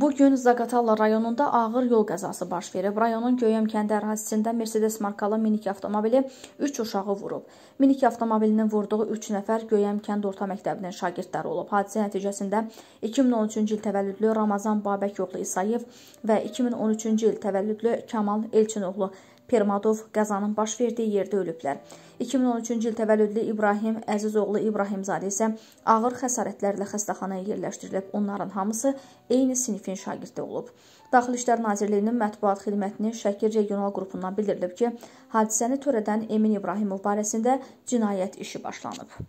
Bu gün Zaqatala rayonunda ağır yol qəzası baş verib. Rayonun Göyəm kəndi ərazisində Mercedes markalı minik avtomobili 3 uşağı vurub. Minik avtomobilinin vurduğu 3 nəfər Göyəm kənd orta məktəbinin şagirdləri olub. Hadisə nəticəsində 2013-cü il təvəllüdlü Ramazan Babək oğlu İsayev və 2013-cü il təvəllüdlü Kamal Elçinoğlu Permadov qəzanın baş verdiyi yerdə ölüblər. 2013-cü il təvəllüdlü İbrahim Əzizoğlu İbrahimzadə isə ağır xəsarətlərlə xəstəxanaya yerləşdirilib. Onların hamısı eyni sinifin şagirdi olub. Daxili İşlər Nazirliyinin mətbuat xidmətinin Şəki regional qrupundan bildirilib ki, hadisəni törədən Emin İbrahimov barəsində cinayət işi başlanıb.